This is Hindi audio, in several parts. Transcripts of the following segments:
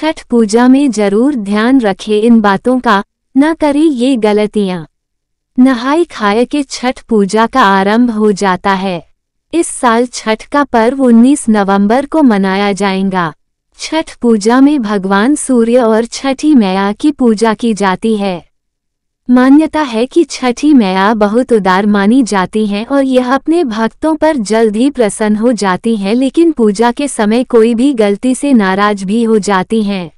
छठ पूजा में ज़रूर ध्यान रखें इन बातों का, न करें ये गलतियाँ। नहाई खाए के छठ पूजा का आरंभ हो जाता है। इस साल छठ का पर्व 19 नवंबर को मनाया जाएगा। छठ पूजा में भगवान सूर्य और छठी मैया की पूजा की जाती है। मान्यता है कि छठी मैया बहुत उदार मानी जाती हैं और यह अपने भक्तों पर जल्द ही प्रसन्न हो जाती हैं, लेकिन पूजा के समय कोई भी गलती से नाराज़ भी हो जाती हैं।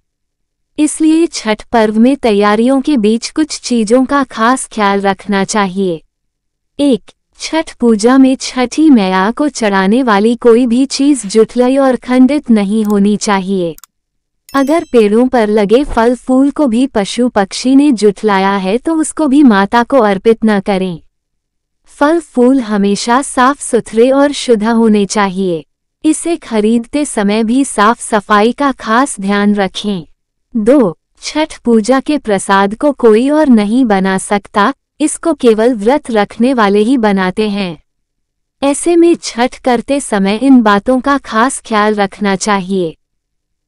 इसलिए छठ पर्व में तैयारियों के बीच कुछ चीज़ों का खास ख्याल रखना चाहिए। एक, छठ पूजा में छठी मैया को चढ़ाने वाली कोई भी चीज़ जुटलई और खंडित नहीं होनी चाहिए। अगर पेड़ों पर लगे फल फूल को भी पशु पक्षी ने जुटलाया है तो उसको भी माता को अर्पित न करें। फल फूल हमेशा साफ़ सुथरे और शुद्ध होने चाहिए। इसे खरीदते समय भी साफ़ सफ़ाई का खास ध्यान रखें। दो, छठ पूजा के प्रसाद को कोई और नहीं बना सकता, इसको केवल व्रत रखने वाले ही बनाते हैं। ऐसे में छठ करते समय इन बातों का खास ख्याल रखना चाहिए।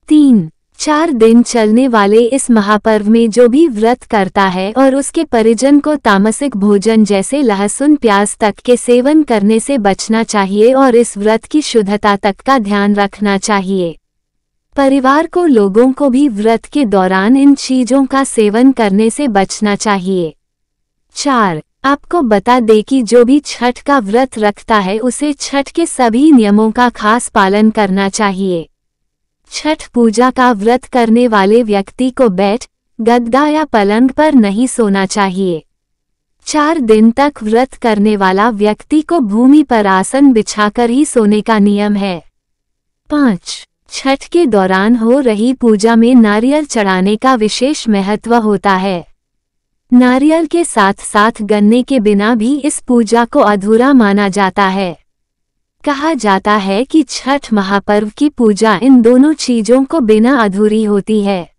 तीन चार दिन चलने वाले इस महापर्व में जो भी व्रत करता है और उसके परिजन को तामसिक भोजन जैसे लहसुन प्याज तक के सेवन करने से बचना चाहिए और इस व्रत की शुद्धता तक का ध्यान रखना चाहिए। परिवार को लोगों को भी व्रत के दौरान इन चीज़ों का सेवन करने से बचना चाहिए। चार, आपको बता दे कि जो भी छठ का व्रत रखता है उसे छठ के सभी नियमों का खास पालन करना चाहिए। छठ पूजा का व्रत करने वाले व्यक्ति को बैठ, गद्दा या पलंग पर नहीं सोना चाहिए। चार दिन तक व्रत करने वाला व्यक्ति को भूमि पर आसन बिछाकर ही सोने का नियम है। पाँच, छठ के दौरान हो रही पूजा में नारियल चढ़ाने का विशेष महत्व होता है। नारियल के साथ साथ गन्ने के बिना भी इस पूजा को अधूरा माना जाता है। कहा जाता है कि छठ महापर्व की पूजा इन दोनों चीज़ों को बिना अधूरी होती है।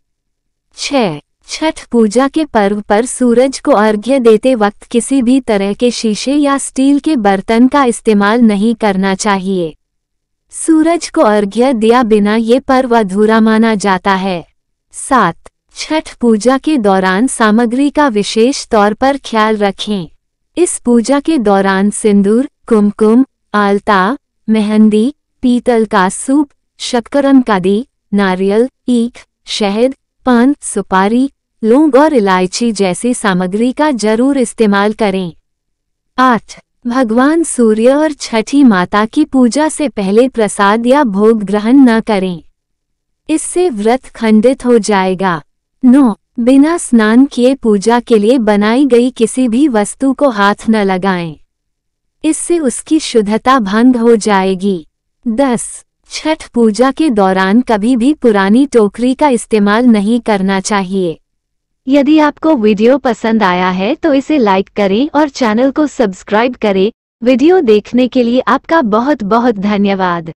छह। छठ पूजा के पर्व पर सूरज को अर्घ्य देते वक्त किसी भी तरह के शीशे या स्टील के बर्तन का इस्तेमाल नहीं करना चाहिए। सूरज को अर्घ्य दिया बिना ये पर्व अधूरा माना जाता है। सात। छठ पूजा के दौरान सामग्री का विशेष तौर पर ख्याल रखें। इस पूजा के दौरान सिंदूर, कुमकुम आलता, मेहंदी, पीतल का सूप शक्करन कादी नारियल, ईख, शहद, पान, सुपारी, लौंग और इलायची जैसी सामग्री का ज़रूर इस्तेमाल करें। आठ, भगवान सूर्य और छठी माता की पूजा से पहले प्रसाद या भोग ग्रहण न करें। इससे व्रत खंडित हो जाएगा। नौ, बिना स्नान किए पूजा के लिए बनाई गई किसी भी वस्तु को हाथ न लगाएँ। इससे उसकी शुद्धता भंग हो जाएगी। दस, छठ पूजा के दौरान कभी भी पुरानी टोकरी का इस्तेमाल नहीं करना चाहिए। यदि आपको वीडियो पसंद आया है तो इसे लाइक करें और चैनल को सब्सक्राइब करें। वीडियो देखने के लिए आपका बहुत बहुत धन्यवाद।